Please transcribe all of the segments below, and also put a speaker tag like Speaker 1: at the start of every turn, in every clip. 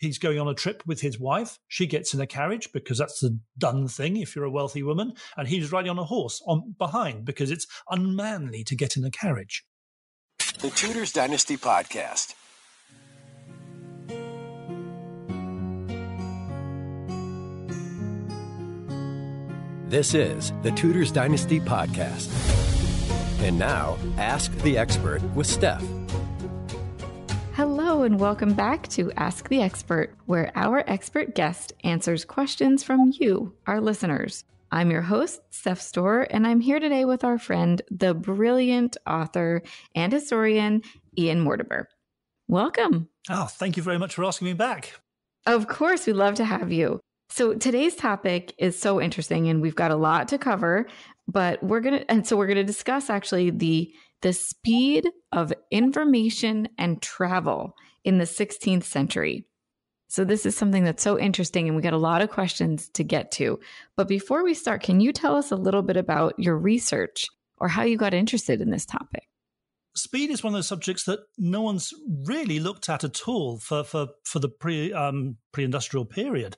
Speaker 1: he's going on a trip with his wife. She gets in a carriage because that's the done thing if you're a wealthy woman, and he's riding on a horse on behind because it's unmanly to get in a carriage.
Speaker 2: The Tudors Dynasty Podcast. This is the Tudors Dynasty Podcast. And now, Ask the Expert with Steph.
Speaker 3: Hello, and welcome back to Ask the Expert, where our expert guest answers questions from you, our listeners. I'm your host, Steph Stohrer, and I'm here today with our friend, the brilliant author and historian, Ian Mortimer. Welcome.
Speaker 1: Oh, thank you very much for asking me back.
Speaker 3: Of course, we'd love to have you. So today's topic is so interesting and we've got a lot to cover, but we're going to and so we're going to discuss actually the the speed of information and travel in the 16th century. So this is something that's so interesting and we got a lot of questions to get to. But before we start, can you tell us a little bit about your research or how you got interested in this topic?
Speaker 1: Speed is one of those subjects that no one's really looked at at all for for for the pre um, pre-industrial period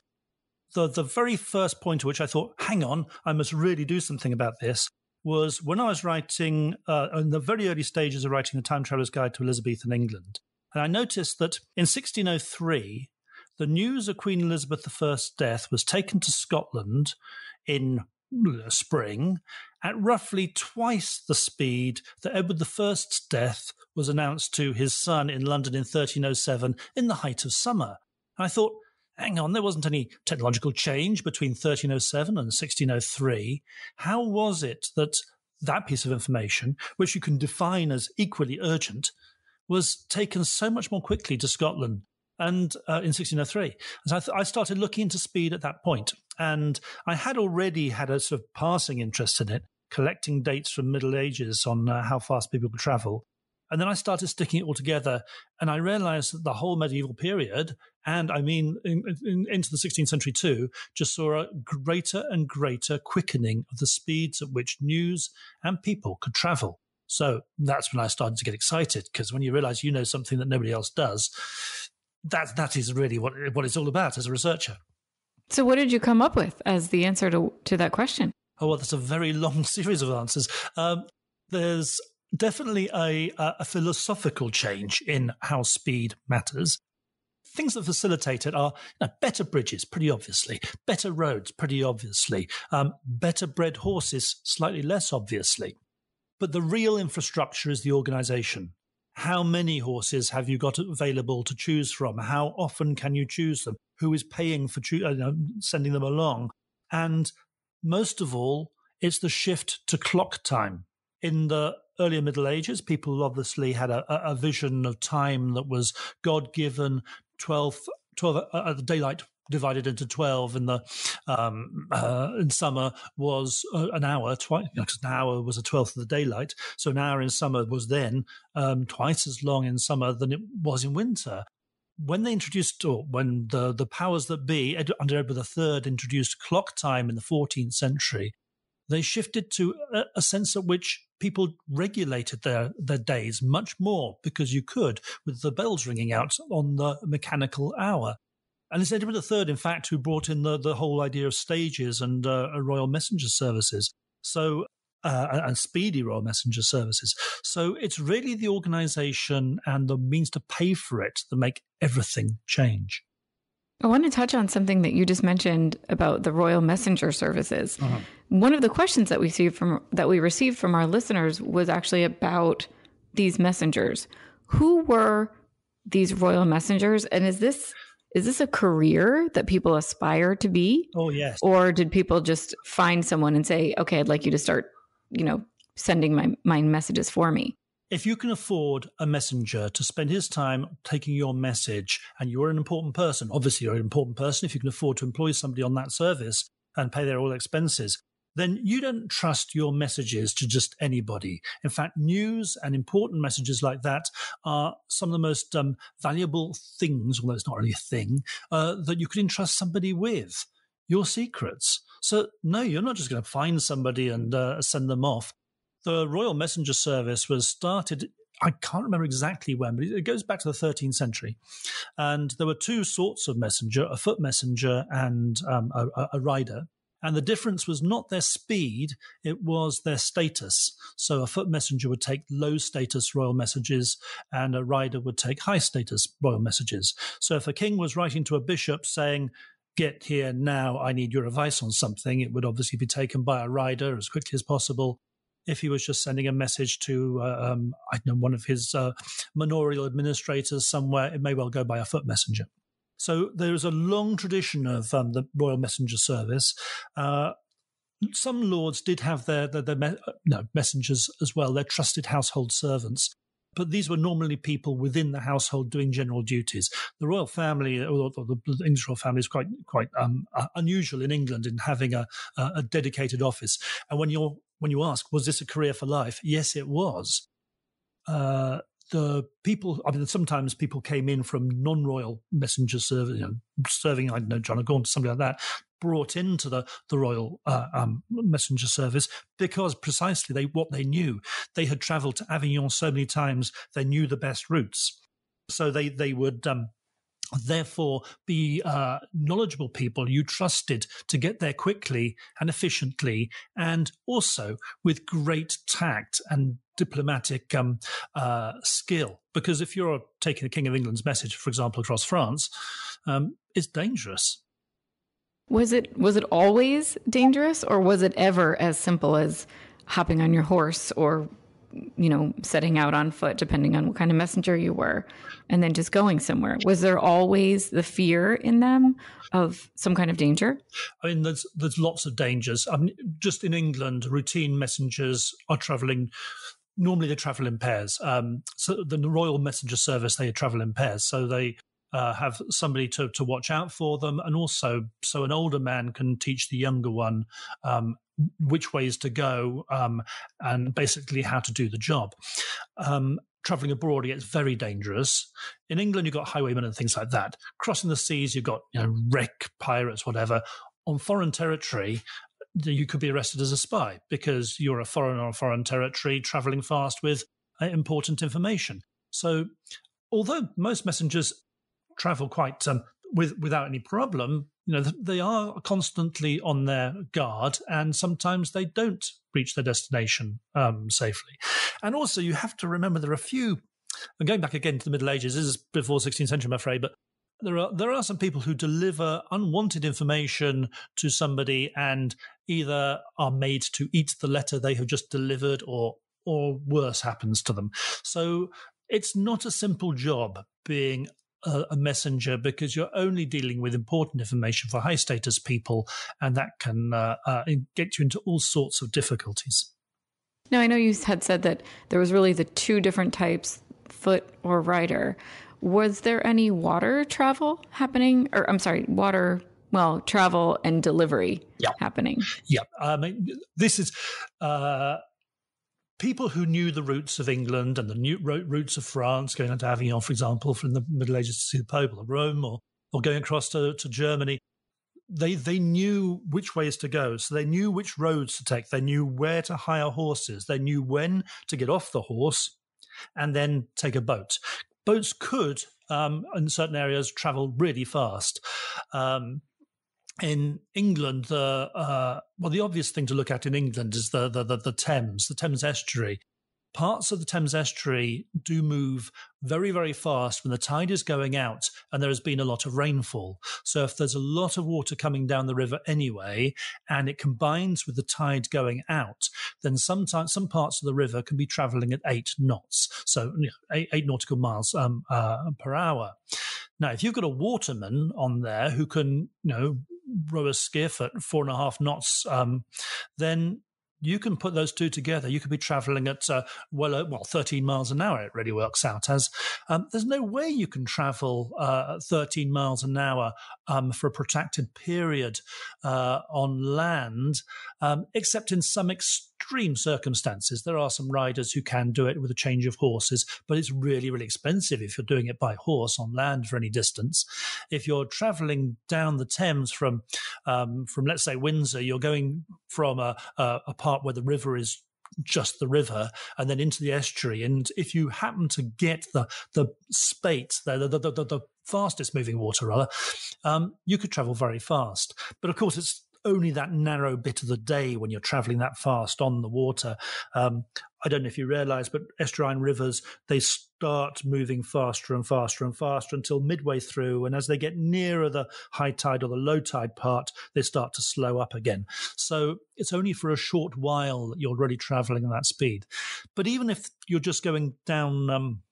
Speaker 1: the, the very first point at which I thought, hang on, I must really do something about this was when I was writing, uh, in the very early stages of writing The Time Traveler's Guide to Elizabethan England. And I noticed that in 1603, the news of Queen Elizabeth I's death was taken to Scotland in spring at roughly twice the speed that Edward I's death was announced to his son in London in 1307 in the height of summer. And I thought, hang on, there wasn't any technological change between 1307 and 1603. How was it that that piece of information, which you can define as equally urgent, was taken so much more quickly to Scotland and uh, in 1603. And so I, th- I, started looking into speed at that point, and I had already had a sort of passing interest in it, collecting dates from Middle Ages on uh, how fast people could travel. And then I started sticking it all together, and I realized that the whole medieval period, and I mean in, in, into the 16th century too, just saw a greater and greater quickening of the speeds at which news and people could travel. So that's when I started to get excited because when you realize you know something that nobody else does, that that is really what what it's all about as a researcher.
Speaker 3: So, what did you come up with as the answer to to that question?
Speaker 1: Oh well, that's a very long series of answers. Um, there's definitely a, a philosophical change in how speed matters. Things that facilitate it are you know, better bridges, pretty obviously, better roads, pretty obviously, um, better bred horses, slightly less obviously. But the real infrastructure is the organization. How many horses have you got available to choose from? How often can you choose them? Who is paying for cho- uh, sending them along? And most of all, it's the shift to clock time. In the earlier Middle Ages, people obviously had a, a vision of time that was God given 12, 12 uh, uh, daylight divided into 12 in the um, uh, in summer was uh, an hour twice know, an hour was a twelfth of the daylight so an hour in summer was then um, twice as long in summer than it was in winter when they introduced or when the the powers that be under edward iii introduced clock time in the 14th century they shifted to a, a sense at which people regulated their, their days much more because you could with the bells ringing out on the mechanical hour. And it's Edward III, in fact, who brought in the, the whole idea of stages and uh, royal messenger services. So, uh, and speedy royal messenger services. So it's really the organization and the means to pay for it that make everything change.
Speaker 3: I want to touch on something that you just mentioned about the royal messenger services. Uh-huh. One of the questions that we received from that we received from our listeners was actually about these messengers. Who were these royal messengers, and is this is this a career that people aspire to be?
Speaker 1: Oh yes.
Speaker 3: Or did people just find someone and say, "Okay, I'd like you to start, you know, sending my my messages for me"?
Speaker 1: if you can afford a messenger to spend his time taking your message and you're an important person, obviously you're an important person if you can afford to employ somebody on that service and pay their all expenses, then you don't trust your messages to just anybody. In fact, news and important messages like that are some of the most um, valuable things, although it's not really a thing, uh, that you could entrust somebody with your secrets. So, no, you're not just going to find somebody and uh, send them off the Royal Messenger Service was started I can't remember exactly when, but it goes back to the 13th century. And there were two sorts of messenger a foot messenger and um, a, a rider. And the difference was not their speed, it was their status. So a foot messenger would take low status royal messages and a rider would take high status royal messages. So if a king was writing to a bishop saying, Get here now, I need your advice on something, it would obviously be taken by a rider as quickly as possible if he was just sending a message to, uh, um, I don't know, one of his uh, manorial administrators somewhere, it may well go by a foot messenger. So there is a long tradition of um, the royal messenger service. Uh, some lords did have their, their, their me- no, messengers as well, their trusted household servants. But these were normally people within the household doing general duties. The royal family, or the English royal family, is quite quite um, unusual in England in having a, a dedicated office. And when you're when you ask, was this a career for life? Yes, it was. Uh, the people, I mean, sometimes people came in from non-royal messenger service, you know, serving, I don't know, John of Gaunt, something like that, brought into the the royal uh, um, messenger service because precisely they what they knew. They had travelled to Avignon so many times, they knew the best routes, so they they would. Um, therefore be uh, knowledgeable people you trusted to get there quickly and efficiently and also with great tact and diplomatic um, uh, skill. Because if you're taking the king of england's message for example across france um, it's dangerous.
Speaker 3: Was it was it always dangerous or was it ever as simple as hopping on your horse or you know, setting out on foot, depending on what kind of messenger you were, and then just going somewhere? Was there always the fear in them of some kind of danger?
Speaker 1: I mean, there's there's lots of dangers. I mean, just in England, routine messengers are travelling. Normally, they travel in pairs. Um, so the Royal Messenger Service they travel in pairs. So they uh, have somebody to, to watch out for them, and also so an older man can teach the younger one um, which ways to go um, and basically how to do the job. Um, traveling abroad, gets very dangerous. In England, you've got highwaymen and things like that. Crossing the seas, you've got you know, wreck pirates, whatever. On foreign territory, you could be arrested as a spy because you're a foreigner on foreign territory traveling fast with uh, important information. So, although most messengers travel quite um, with without any problem, you know they are constantly on their guard and sometimes they don't reach their destination um, safely. And also you have to remember there are a few and going back again to the middle ages this is before 16th century i'm afraid but there are there are some people who deliver unwanted information to somebody and either are made to eat the letter they have just delivered or or worse happens to them. So it's not a simple job being a, a messenger because you're only dealing with important information for high status people, and that can uh, uh, get you into all sorts of difficulties.
Speaker 3: Now, I know you had said that there was really the two different types, foot or rider. Was there any water travel happening? Or I'm sorry, water well, travel and delivery yep. happening.
Speaker 1: Yeah, I mean, this is uh, people who knew the routes of England and the new routes of France, going to Avignon, for example, from the Middle Ages to see the Pope or Rome, or, or going across to, to Germany, they they knew which ways to go. So they knew which roads to take. They knew where to hire horses. They knew when to get off the horse and then take a boat. Boats could, um, in certain areas, travel really fast. Um, in England, the uh, well, the obvious thing to look at in England is the, the the, the Thames, the Thames estuary. Parts of the Thames estuary do move very, very fast when the tide is going out and there has been a lot of rainfall. So, if there's a lot of water coming down the river anyway, and it combines with the tide going out, then sometimes some parts of the river can be traveling at eight knots, so eight, eight, nautical miles um, uh, per hour. Now, if you've got a waterman on there who can, you know, row a skiff at four and a half knots, um, then you can put those two together. You could be traveling at uh, well, uh, well, 13 miles an hour. It really works out as. Um, there's no way you can travel uh, 13 miles an hour um, for a protracted period uh, on land, um, except in some extreme extreme circumstances, there are some riders who can do it with a change of horses, but it's really, really expensive if you're doing it by horse on land for any distance. If you're traveling down the Thames from, um, from let's say Windsor, you're going from a, a, a part where the river is just the river and then into the estuary. And if you happen to get the the spate, the the, the, the, fastest moving water rather, um, you could travel very fast. But of course, it's only that narrow bit of the day when you're traveling that fast on the water. Um, I don't know if you realize, but estuarine rivers, they start moving faster and faster and faster until midway through. And as they get nearer the high tide or the low tide part, they start to slow up again. So it's only for a short while that you're really traveling at that speed. But even if you're just going down, um,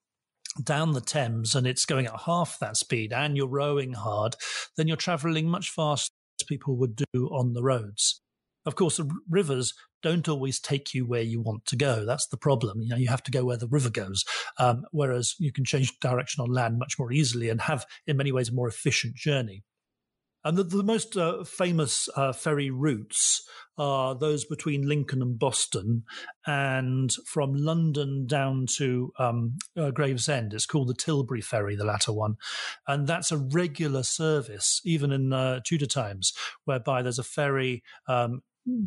Speaker 1: down the Thames and it's going at half that speed and you're rowing hard, then you're traveling much faster people would do on the roads. Of course, the rivers don't always take you where you want to go. That's the problem. You know, you have to go where the river goes. Um, whereas you can change direction on land much more easily and have, in many ways, a more efficient journey. And the, the most uh, famous uh, ferry routes are those between Lincoln and Boston, and from London down to um, uh, Gravesend. It's called the Tilbury Ferry, the latter one, and that's a regular service, even in uh, Tudor times, whereby there's a ferry. Um,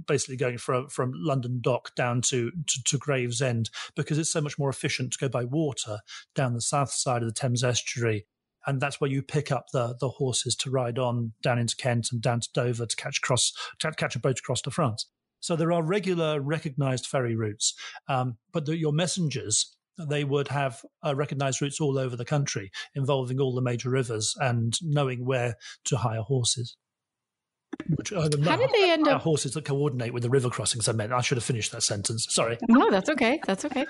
Speaker 1: basically going from from London Dock down to, to, to Gravesend because it's so much more efficient to go by water down the south side of the Thames estuary and that's where you pick up the the horses to ride on down into Kent and down to Dover to catch cross to catch a boat across to France. So there are regular recognized ferry routes, um, but the, your messengers they would have uh, recognized routes all over the country involving all the major rivers and knowing where to hire horses.
Speaker 3: Which, uh, How did they end up
Speaker 1: horses that coordinate with the river crossings? I meant I should have finished that sentence. Sorry.
Speaker 3: No, that's okay. That's okay.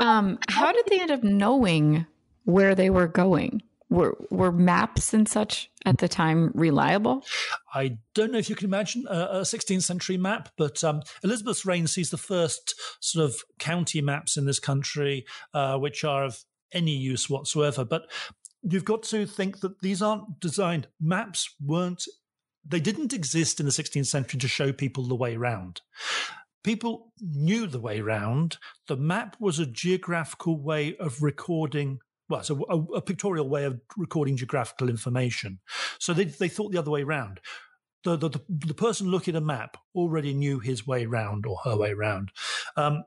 Speaker 3: Um, how did they end up knowing where they were going? Were were maps and such at the time reliable?
Speaker 1: I don't know if you can imagine a, a 16th century map, but um, Elizabeth's reign sees the first sort of county maps in this country, uh, which are of any use whatsoever. But you've got to think that these aren't designed maps weren't they didn't exist in the 16th century to show people the way round people knew the way round the map was a geographical way of recording well, it's a, a, a, pictorial way of recording geographical information. So they, they thought the other way around. The, the, the, person looking at a map already knew his way round or her way round. Um,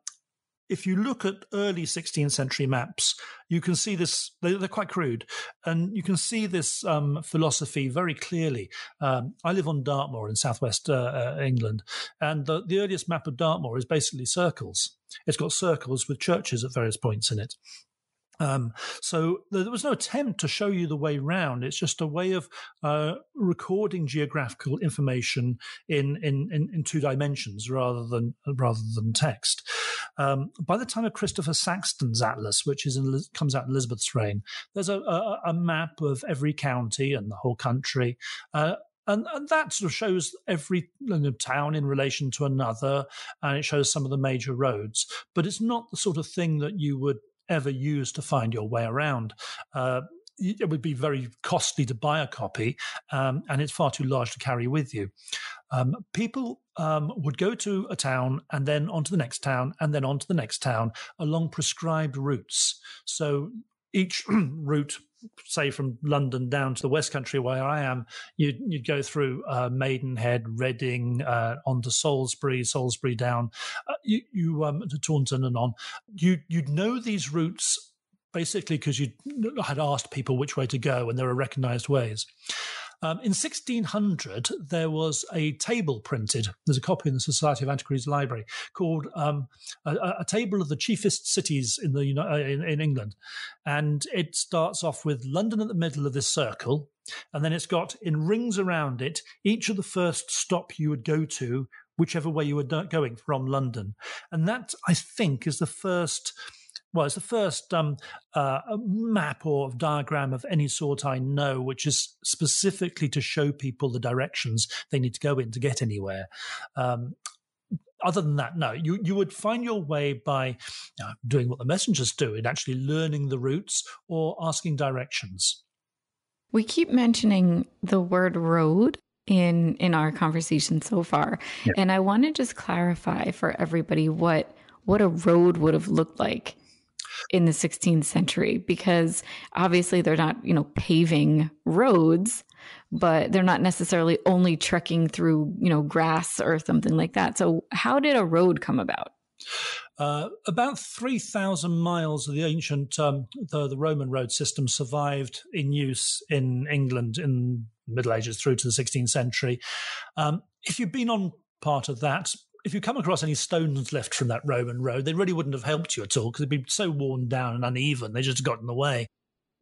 Speaker 1: if you look at early 16th century maps, you can see this, they're, they're quite crude, and you can see this um, philosophy very clearly. Um, I live on Dartmoor in southwest uh, uh, England, and the, the earliest map of Dartmoor is basically circles. It's got circles with churches at various points in it. Um, so there was no attempt to show you the way round. It's just a way of uh, recording geographical information in, in, in, in, two dimensions rather than rather than text. Um, by the time of Christopher Saxton's atlas, which is in, comes out in Elizabeth's reign, there's a, a, a, map of every county and the whole country. Uh, and, and, that sort of shows every you know, town in relation to another, and it shows some of the major roads. But it's not the sort of thing that you would ever use to find your way around. Uh, it would be very costly to buy a copy, um, and it's far too large to carry with you. Um, people um, would go to a town and then on to the next town and then on to the next town along prescribed routes. So each route say from London down to the West Country where I am, you'd, you'd go through uh, Maidenhead, Reading, uh, on to Salisbury, Salisbury down, uh, you, you um, to Taunton and on. You you'd know these routes basically because you had asked people which way to go, and there are recognised ways. Um, in 1600, there was a table printed. There's a copy in the Society of Antiquaries Library called um, a, a, table of the chiefest cities in the uh, in, in England, and it starts off with London at the middle of this circle, and then it's got in rings around it each of the first stop you would go to, whichever way you were going from London, and that I think is the first well, it's the first um, uh, map or diagram of any sort I know, which is specifically to show people the directions they need to go in to get anywhere. Um, other than that, no, you, you would find your way by know, doing what the messengers do and actually learning the routes or asking directions.
Speaker 3: We keep mentioning the word road in in our conversation so far, yeah. and I want to just clarify for everybody what what a road would have looked like in the 16th century because obviously they're not, you know, paving roads, but they're not necessarily only trekking through, you know, grass or something like that. So how did a road come about?
Speaker 1: Uh, about 3,000 miles of the ancient, um, the, the Roman road system survived in use in England in the Middle Ages through to the 16th century. Um, if you've been on part of that, if you come across any stones left from that Roman road, they really wouldn't have helped you at all because they'd be so worn down and uneven. They just got in the way.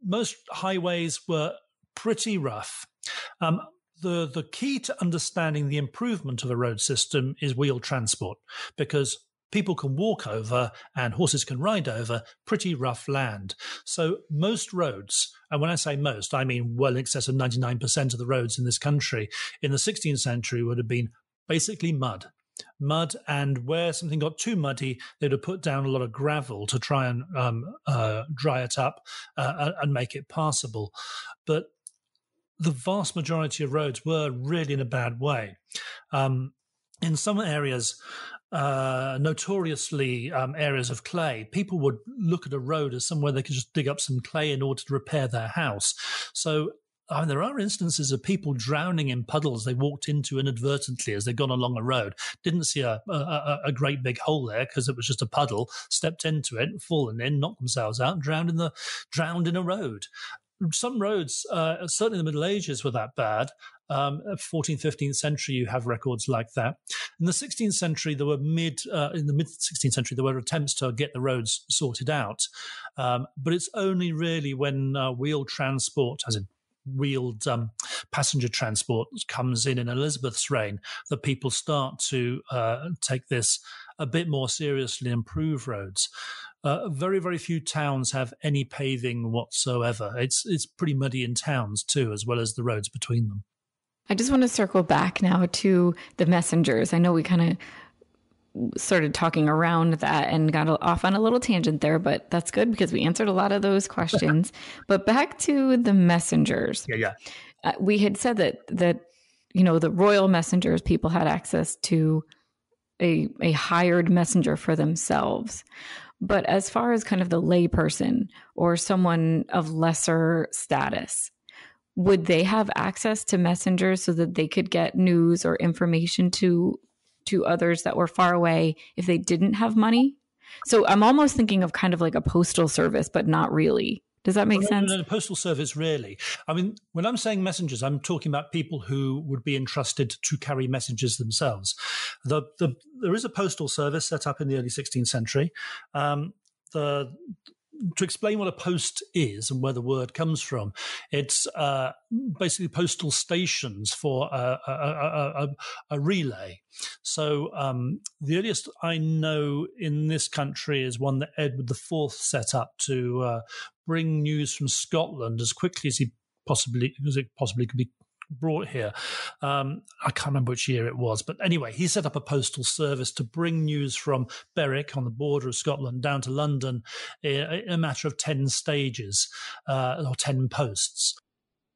Speaker 1: Most highways were pretty rough. Um, the the key to understanding the improvement of a road system is wheel transport because people can walk over and horses can ride over pretty rough land. So most roads, and when I say most, I mean well in excess of 99% of the roads in this country in the 16th century would have been basically mud. Mud, and where something got too muddy, they'd have put down a lot of gravel to try and um, uh, dry it up uh, and make it passable. But the vast majority of roads were really in a bad way. Um, in some areas, uh, notoriously um, areas of clay, people would look at a road as somewhere they could just dig up some clay in order to repair their house. So I mean, there are instances of people drowning in puddles they walked into inadvertently as they'd gone along a road. Didn't see a, a, a great big hole there because it was just a puddle. Stepped into it, fallen in, knocked themselves out, drowned in the drowned in a road some roads, uh, certainly in the Middle Ages, were that bad. Um, 14th, 15th century, you have records like that. In the 16th century, there were mid, uh, in the mid 16th century, there were attempts to get the roads sorted out. Um, but it's only really when uh, wheel transport, as in wheeled um, passenger transport comes in in Elizabeth's reign, that people start to uh, take this a bit more seriously, improve roads. Uh, very, very few towns have any paving whatsoever. It's it's pretty muddy in towns too, as well as the roads between them.
Speaker 3: I just want to circle back now to the messengers. I know we kind of started talking around that and got off on a little tangent there, but that's good because we answered a lot of those questions. but back to the messengers.
Speaker 1: Yeah, yeah.
Speaker 3: Uh, we had said that that you know the royal messengers people had access to a a hired messenger for themselves. But as far as kind of the layperson or someone of lesser status, would they have access to messengers so that they could get news or information to to others that were far away if they didn't have money? So I'm almost thinking of kind of like a postal service, but not really. Does that make well, sense?
Speaker 1: No, no, postal service, really. I mean, when I'm saying messengers, I'm talking about people who would be entrusted to carry messages themselves. The, the, there is a postal service set up in the early 16th century. Um, the to explain what a post is and where the word comes from, it's uh, basically postal stations for a, a, a, a relay. So um, the earliest I know in this country is one that Edward IV set up to uh, bring news from Scotland as quickly as he possibly as it possibly could be brought here. Um, I can't remember which year it was, but anyway, he set up a postal service to bring news from Berwick on the border of Scotland down to London in a matter of 10 stages uh, or 10 posts.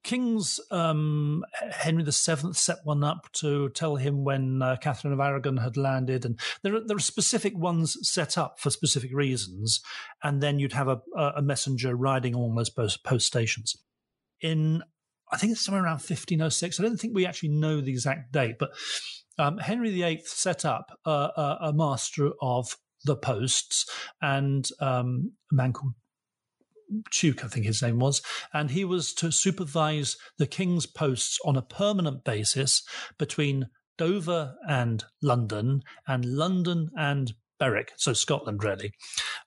Speaker 1: King's um, Henry VII set one up to tell him when uh, Catherine of Aragon had landed, and there are, there are specific ones set up for specific reasons, and then you'd have a, a messenger riding along those post, post stations. In I think it's somewhere around 1506. I don't think we actually know the exact date, but um, Henry VIII set up a, a, a, master of the posts and um, a man called Tuke, I think his name was, and he was to supervise the king's posts on a permanent basis between Dover and London, and London and Berwick, so Scotland, really.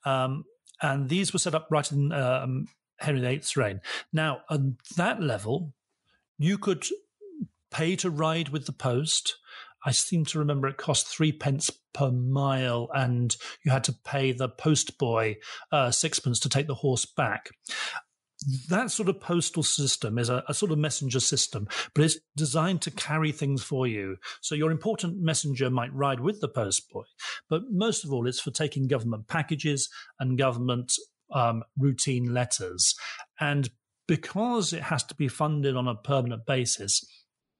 Speaker 1: Um, and these were set up right in um, Henry VIII's reign. Now, on that level, you could pay to ride with the post. I seem to remember it cost three pence per mile, and you had to pay the post boy uh, sixpence to take the horse back. That sort of postal system is a, a, sort of messenger system, but it's designed to carry things for you. So your important messenger might ride with the post boy, but most of all, it's for taking government packages and government um, routine letters. And because it has to be funded on a permanent basis,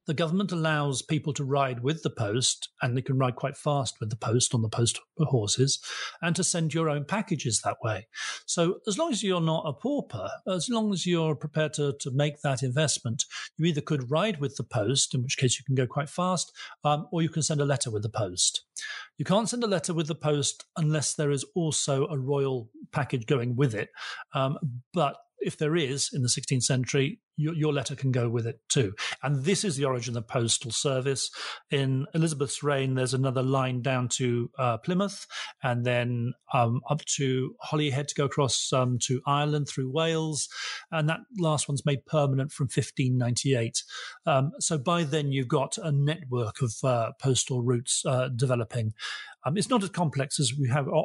Speaker 1: the government allows people to ride with the post, and they can ride quite fast with the post on the post horses, and to send your own packages that way. So, as long as you're not a pauper, as long as you're prepared to, to make that investment, you either could ride with the post, in which case you can go quite fast, um, or you can send a letter with the post. You can't send a letter with the post unless there is also a royal package going with it. Um, but if there is in the 16th century, your, your, letter can go with it too. And this is the origin of the postal service. In Elizabeth's reign, there's another line down to uh, Plymouth and then um, up to Holyhead to go across um, to Ireland through Wales. And that last one's made permanent from 1598. Um, so by then, you've got a network of uh, postal routes uh, developing. Um, it's not as complex as we have uh,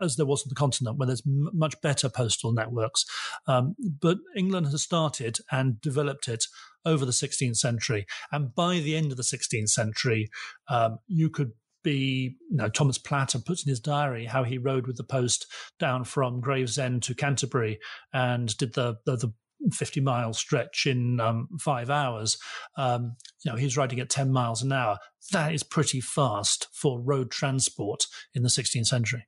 Speaker 1: as there was on the continent, where there's m- much better postal networks. Um, but England has started and developed it over the 16th century, and by the end of the 16th century, um, you could be, you know, Thomas Platter puts in his diary how he rode with the post down from Gravesend to Canterbury and did the, the, the 50 mile stretch in um, five hours. Um, you know, he's riding at 10 miles an hour. That is pretty fast for road transport in the 16th century.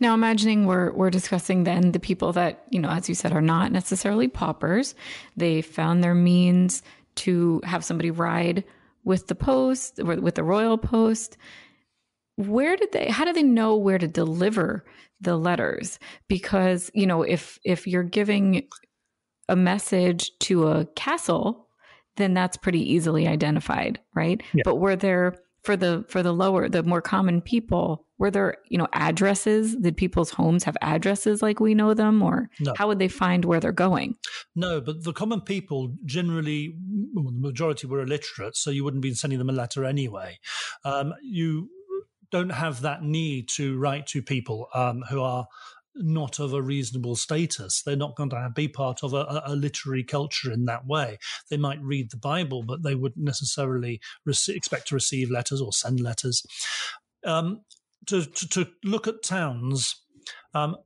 Speaker 3: Now, imagining we're we're discussing then the people that you know, as you said, are not necessarily paupers. They found their means to have somebody ride with the post, with the royal post. Where did they? How do they know where to deliver the letters? Because you know, if if you're giving a message to a castle, then that's pretty easily identified, right? Yeah. But were there for the for the lower the more common people were there you know addresses did people's homes have addresses like we know them or no. how would they find where they're going
Speaker 1: no but the common people generally well, the majority were illiterate so you wouldn't be sending them a letter anyway um, you don't have that need to write to people um, who are not of a reasonable status. They're not going to be part of a, a, literary culture in that way. They might read the Bible, but they wouldn't necessarily expect to receive letters or send letters. Um, to, to, to, look at towns, um,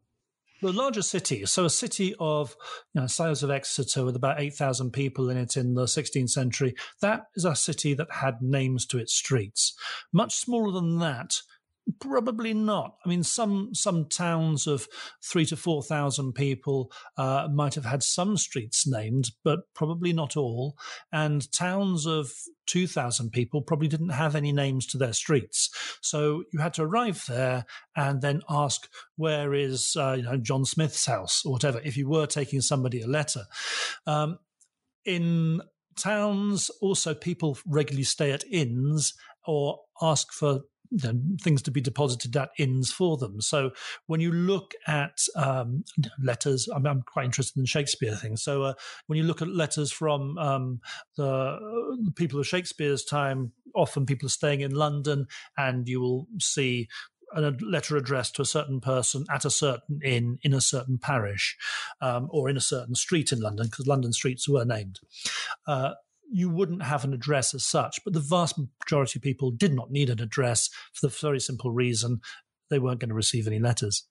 Speaker 1: the larger cities, so a city of you know, size of Exeter with about 8,000 people in it in the 16th century, that is a city that had names to its streets. Much smaller than that, Probably not. I mean, some some towns of three to four thousand people uh, might have had some streets named, but probably not all. And towns of two thousand people probably didn't have any names to their streets. So you had to arrive there and then ask, "Where is uh, you know John Smith's house?" or whatever. If you were taking somebody a letter, um, in towns also people regularly stay at inns or ask for you know, things to be deposited at inns for them. So when you look at um, letters, I'm, I'm, quite interested in Shakespeare things. So uh, when you look at letters from um, the, the, people of Shakespeare's time, often people are staying in London, and you will see a letter addressed to a certain person at a certain inn in a certain parish um, or in a certain street in London, because London streets were named. Uh, you wouldn't have an address as such, but the vast majority of people did not need an address for the very simple reason they weren't going to receive any letters.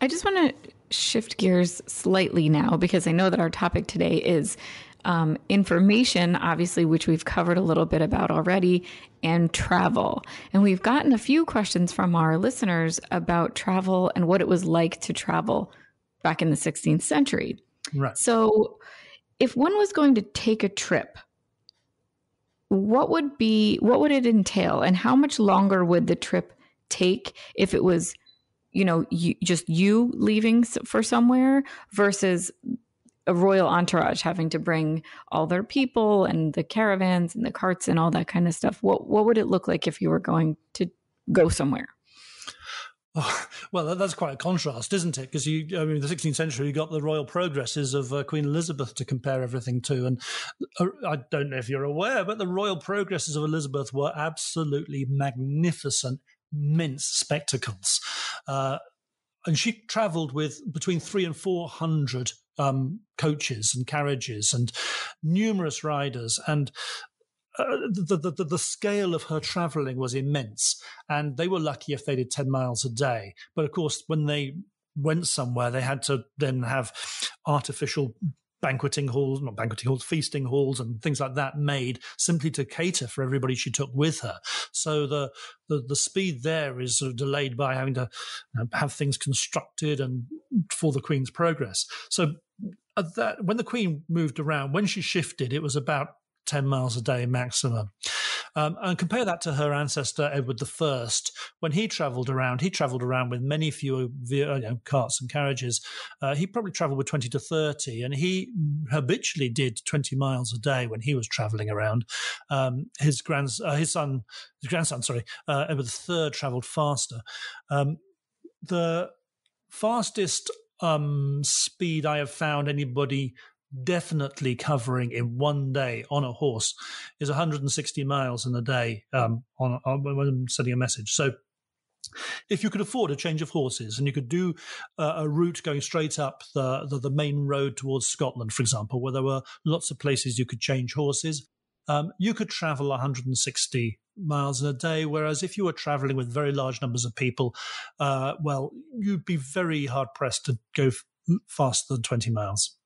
Speaker 3: I just want to shift gears slightly now because I know that our topic today is um, information, obviously, which we've covered a little bit about already, and travel. And we've gotten a few questions from our listeners about travel and what it was like to travel back in the 16th century.
Speaker 1: Right.
Speaker 3: So, if one was going to take a trip, what would be what would it entail? And how much longer would the trip take if it was you know you, just you leaving for somewhere versus a royal entourage having to bring all their people and the caravans and the carts and all that kind of stuff? What what would it look like if you were going to go somewhere
Speaker 1: Oh, well, that's quite a contrast, isn't it? Because you, I mean, the 16th century, you got the royal progresses of uh, Queen Elizabeth to compare everything to, and uh, I don't know if you're aware, but the royal progresses of Elizabeth were absolutely magnificent, immense spectacles. Uh, and she travelled with between three and four hundred um, coaches and carriages and numerous riders, and the, the, the, scale of her traveling was immense. And they were lucky if they did 10 miles a day. But of course, when they went somewhere, they had to then have artificial banqueting halls, not banqueting halls, feasting halls, and things like that made simply to cater for everybody she took with her. So the the, the speed there is sort of delayed by having to know, have things constructed and for the Queen's progress. So that when the Queen moved around, when she shifted, it was about 10 miles a day maximum. Um, and compare that to her ancestor Edward I. When he travelled around, he travelled around with many fewer you know, carts and carriages. Uh, he probably travelled with 20 to 30, and he habitually did 20 miles a day when he was travelling around. Um, his, grands, uh, his son, his grandson, sorry, uh, Edward III travelled faster. Um, the fastest um, speed I have found anybody definitely covering in one day on a horse is 160 miles in a day um, on, on when sending a message. So if you could afford a change of horses and you could do uh, a route going straight up the, the, the main road towards Scotland, for example, where there were lots of places you could change horses, um, you could travel 160 miles in a day. Whereas if you were traveling with very large numbers of people, uh, well, you'd be very hard pressed to go f- faster than 20 miles.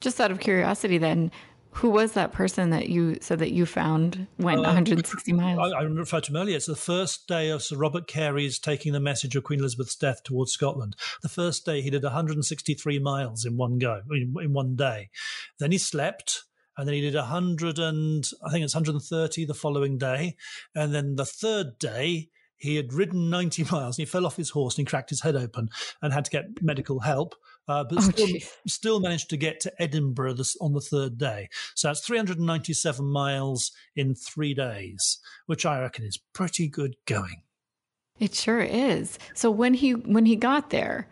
Speaker 3: Just out of curiosity, then, who was that person that you said that you found went uh, 160 miles?
Speaker 1: I, I, referred to him earlier. It's the first day of Sir Robert Carey's taking the message of Queen Elizabeth's death towards Scotland. The first day he did 163 miles in one go, in, in one day. Then he slept and then he did 100 and I think it's 130 the following day. And then the third day, he had ridden 90 miles and he fell off his horse and he cracked his head open and had to get medical help. Uh, but oh, still, still, managed to get to Edinburgh this, on the third day. So that's 397 miles in three days, which I reckon is pretty good going.
Speaker 3: It sure is. So when he when he got there,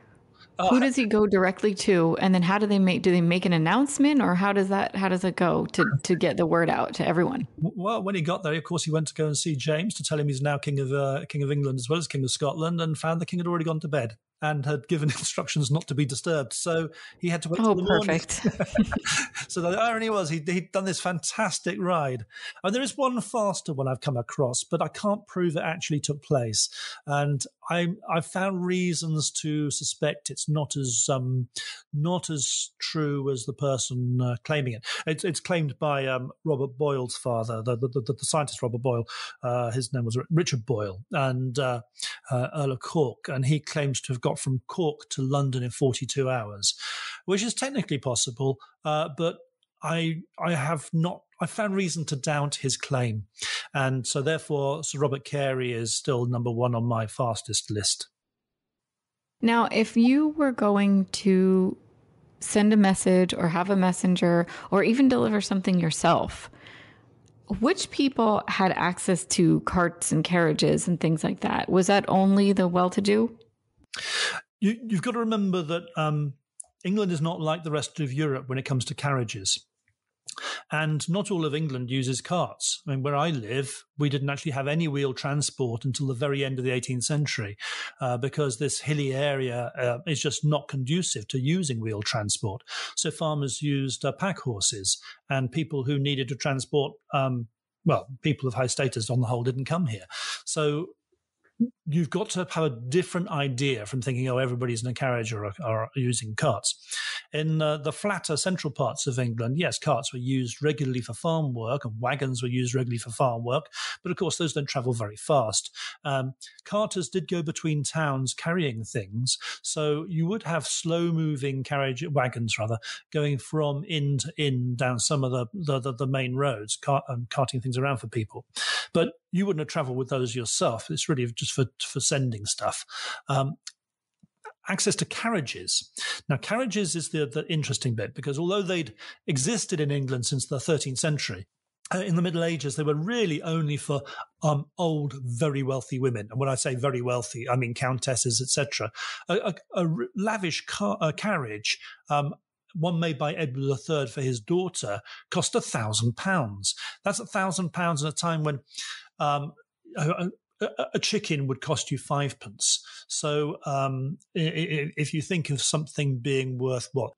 Speaker 3: uh, Who does he go directly to, and then how do they make? Do they make an announcement, or how does that? How does it go to to get the word out to everyone?
Speaker 1: Well, when he got there, of course, he went to go and see James to tell him he's now king of uh, king of England as well as king of Scotland, and found the king had already gone to bed and had given instructions not to be disturbed. So he had to wait oh, the perfect. so the irony was he, he'd done this fantastic ride. And there is one faster one I've come across, but I can't prove it actually took place. And I I found reasons to suspect it's not as um, not as true as the person uh, claiming it. It's, it's claimed by um, Robert Boyle's father, the, the, the, the scientist Robert Boyle. Uh, his name was Richard Boyle, and uh, uh Earl of Cork, and he claims to have got got from Cork to London in 42 hours, which is technically possible, uh, but I I have not I found reason to doubt his claim, and so therefore Sir Robert Carey is still number one on my fastest list.
Speaker 3: Now, if you were going to send a message or have a messenger or even deliver something yourself, which people had access to carts and carriages and things like that? Was that only the well to do?
Speaker 1: You, have got to remember that um, England is not like the rest of Europe when it comes to carriages. And not all of England uses carts. I mean, where I live, we didn't actually have any wheel transport until the very end of the 18th century, uh, because this hilly area uh, is just not conducive to using wheel transport. So farmers used uh, pack horses, and people who needed to transport um, well, people of high status on the whole didn't come here. So you've got to have a different idea from thinking, oh, everybody's in a carriage or, or using carts. In uh, the flatter central parts of England, yes, carts were used regularly for farm work and wagons were used regularly for farm work, but of course, those don't travel very fast. Um, carters did go between towns carrying things, so you would have slow moving carriage wagons, rather, going from inn to inn down some of the, the, the, the main roads, cart, um, carting things around for people. But you wouldn't have traveled with those yourself. It's really just for, for sending stuff. Um, access to carriages. Now, carriages is the, the interesting bit because although they'd existed in England since the 13th century, uh, in the Middle Ages, they were really only for um, old, very wealthy women. And when I say very wealthy, I mean countesses, etc. A, lavish car, a carriage, um, one made by Edward III for his daughter, cost a thousand pounds. That's a thousand pounds in a time when um, a, chicken would cost you five pence. So um, if you think of something being worth what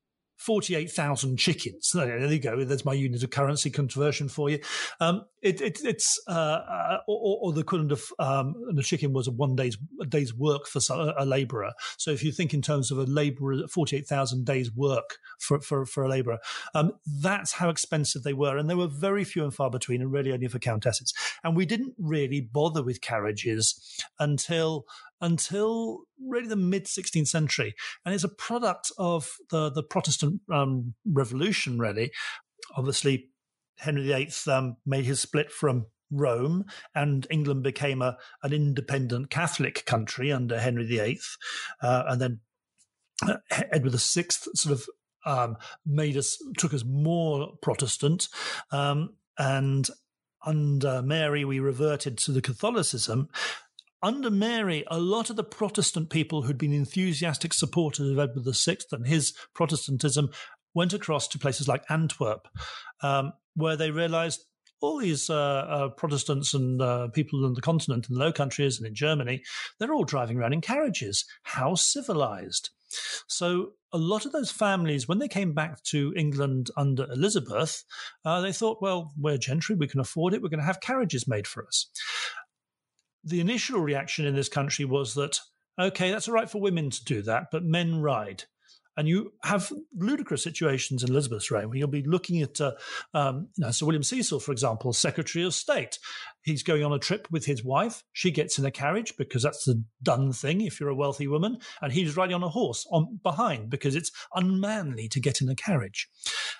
Speaker 1: 48,000 chickens. There you go. There's my unit of currency conversion for you. Um, it, it, it's, uh, uh or, or, the equivalent of um, the chicken was a one day's a day's work for a, laborer. So if you think in terms of a laborer, 48,000 days work for, for, for a laborer, um, that's how expensive they were. And they were very few and far between and really only for countesses. And we didn't really bother with carriages until until really the mid 16th century. And it's a product of the, the Protestant um, Revolution, really. Obviously, Henry VIII um, made his split from Rome, and England became a, an independent Catholic country under Henry VIII. Uh, and then uh, Edward VI sort of um, made us, took us more Protestant. Um, and under Mary, we reverted to the Catholicism under Mary, a lot of the Protestant people who'd been enthusiastic supporters of Edward VI and his Protestantism went across to places like Antwerp, um, where they realized all these uh, uh, Protestants and uh, people in the continent, in the Low Countries, and in Germany, they're all driving around in carriages. How civilized! So a lot of those families, when they came back to England under Elizabeth, uh, they thought, well, we're gentry, we can afford it, we're going to have carriages made for us the initial reaction in this country was that, okay, that's all right for women to do that, but men ride. And you have ludicrous situations in Elizabeth's reign where you'll be looking at, uh, um, you know, Sir William Cecil, for example, Secretary of State. He's going on a trip with his wife. She gets in a carriage because that's the done thing if you're a wealthy woman. And he's riding on a horse on behind because it's unmanly to get in a carriage.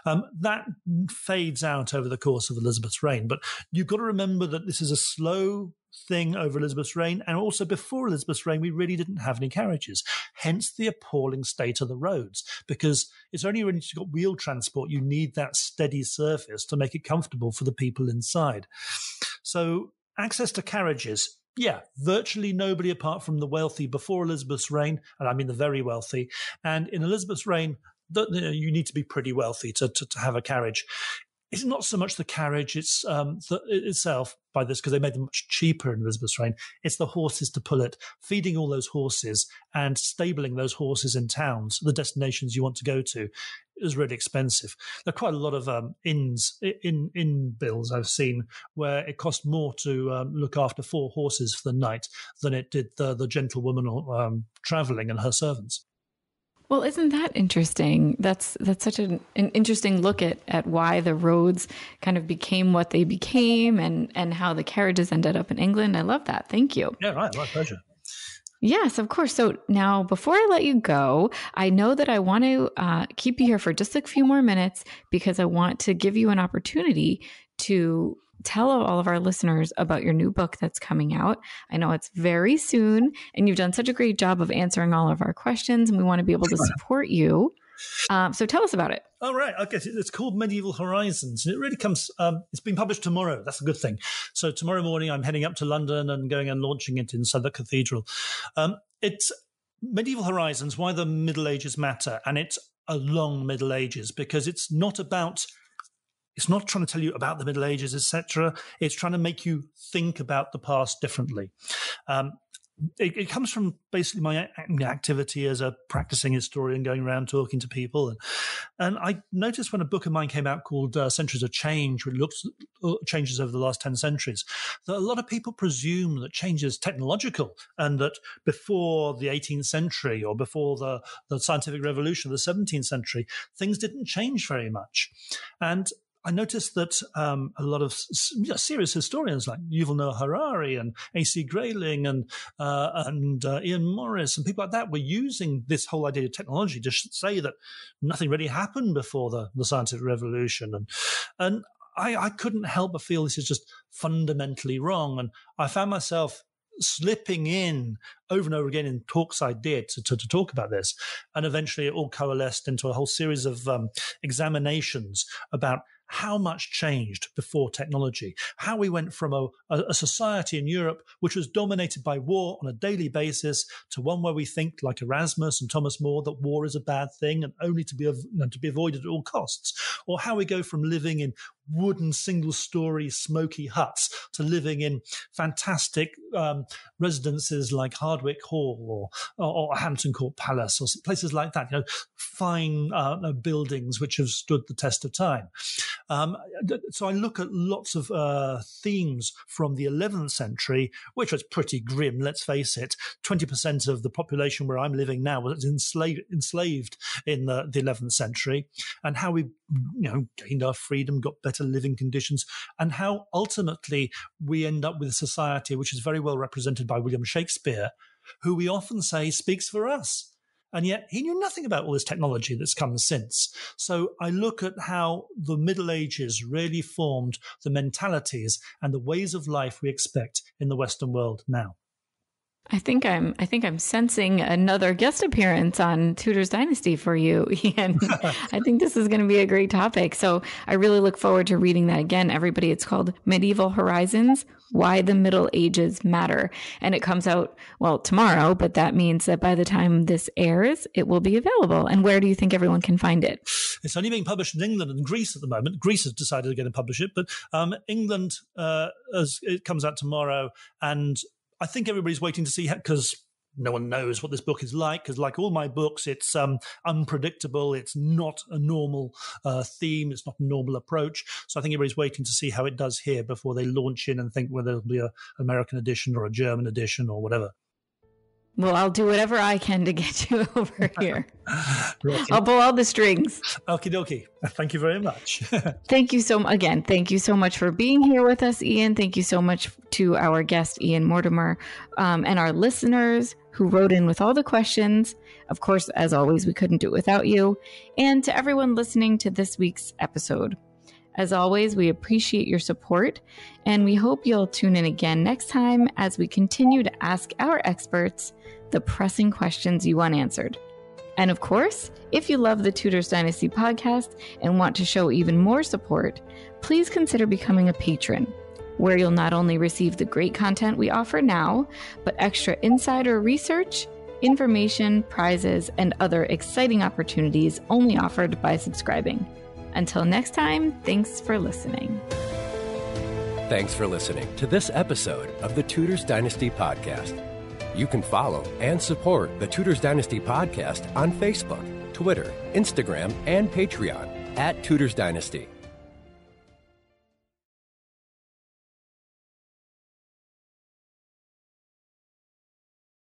Speaker 1: Um, that fades out over the course of Elizabeth's reign. But you've got to remember that this is a slow thing over Elizabeth's reign. And also before Elizabeth's reign, we really didn't have any carriages. Hence the appalling state of the roads, because it's only when you've got wheel transport, you need that steady surface to make it comfortable for the people inside. So access to carriages yeah, virtually nobody apart from the wealthy before Elizabeth's reign, and I mean the very wealthy. And in Elizabeth's reign, you need to be pretty wealthy to, to, to have a carriage it's not so much the carriage it's um, the, itself by this because they made them much cheaper in Elizabeth's reign. It's the horses to pull it, feeding all those horses and stabling those horses in towns, the destinations you want to go to, is really expensive. There are quite a lot of um, inns in in bills I've seen where it cost more to um, look after four horses for the night than it did the the gentlewoman um, traveling and her servants.
Speaker 3: Well, isn't that interesting? That's that's such an, an interesting look at at why the roads kind of became what they became, and and how the carriages ended up in England. I love that. Thank you.
Speaker 1: Yeah, right. My pleasure.
Speaker 3: Yes, of course. So now, before I let you go, I know that I want to uh, keep you here for just a few more minutes because I want to give you an opportunity to tell all of our listeners about your new book that's coming out. I know it's very soon, and you've done such a great job of answering all of our questions, and we want to be able to support you. Um, so tell us about it.
Speaker 1: All right. Okay. It's called Medieval Horizons, and it really comes. Um, it's being published tomorrow. That's a good thing. So tomorrow morning, I'm heading up to London and going and launching it in Southwark Cathedral. Um, it's Medieval Horizons. Why the Middle Ages matter, and it's a long Middle Ages because it's not about it's not trying to tell you about the Middle Ages, etc. It's trying to make you think about the past differently. Um, it, it, comes from basically my activity as a practicing historian, going around talking to people, and and I noticed when a book of mine came out called uh, "Centuries of Change," which looks uh, changes over the last ten centuries, that a lot of people presume that change is technological, and that before the 18th century or before the the scientific revolution of the 17th century, things didn't change very much, and I noticed that um, a lot of serious historians like Yuval Noah Harari and A.C. Grayling and uh, and uh, Ian Morris and people like that were using this whole idea of technology to say that nothing really happened before the, the scientific revolution, and and I, I couldn't help but feel this is just fundamentally wrong, and I found myself slipping in over and over again in talks I did to, to, to, talk about this. And eventually it all coalesced into a whole series of um, examinations about how much changed before technology, how we went from a, a, society in Europe which was dominated by war on a daily basis to one where we think, like Erasmus and Thomas More, that war is a bad thing and only to be, to be avoided at all costs, or how we go from living in wooden single story smoky huts to living in fantastic um, residences like Hardwick Hall or, or, or, Hampton Court Palace or places like that, you know, fine uh, buildings which have stood the test of time. Um, so I look at lots of uh, themes from the 11th century, which was pretty grim, let's face it. 20% of the population where I'm living now was enslaved, enslaved in the, the 11th century, and how we you know, gained our freedom, got better living conditions, and how ultimately we end up with a society which is very well represented by William Shakespeare, who we often say speaks for us. And yet he knew nothing about all this technology that's come since. So I look at how the Middle Ages really formed the mentalities and the ways of life we expect in the Western world now.
Speaker 3: I think I'm I think I'm sensing another guest appearance on Tudors Dynasty for you, Ian. I think this is going to be a great topic. So I really look forward to reading that again. Everybody, it's called Medieval Horizons: Why the Middle Ages Matter, and it comes out well tomorrow. But that means that by the time this airs, it will be available. And where do you think everyone can find it?
Speaker 1: It's only being published in England and Greece at the moment. Greece has decided to get to publish it, but um, England, uh, as it comes out tomorrow, and I think everybody's waiting to see because no one knows what this book is like because like all my books it's um, unpredictable. It's not a normal uh, theme. It's not a normal approach. So i think everybody's waiting to see how it does here before they launch in and think whether it'll be an american edition or a german edition or whatever
Speaker 3: well, I'll do whatever I can to get you over here. I'll pull all the strings.
Speaker 1: Okie dokie. Thank you very much.
Speaker 3: thank you so again. Thank you so much for being here with us, Ian. Thank you so much to our guest, Ian Mortimer, um, and our listeners who wrote in with all the questions. Of course, as always, we couldn't do it without you. And to everyone listening to this week's episode. As always, we appreciate your support and we hope you'll tune in again next time as we continue to ask our experts the pressing questions you want answered. And of course, if you love the Tudors Dynasty podcast and want to show even more support, please consider becoming a patron, where you'll not only receive the great content we offer now, but extra insider research, information, prizes, and other exciting opportunities only offered by subscribing. Until next time, thanks for listening.
Speaker 2: Thanks for listening to this episode of the Tudors Dynasty podcast. You can follow and support the Tudors Dynasty podcast on Facebook, Twitter, Instagram, and Patreon at Tudors Dynasty.